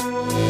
Música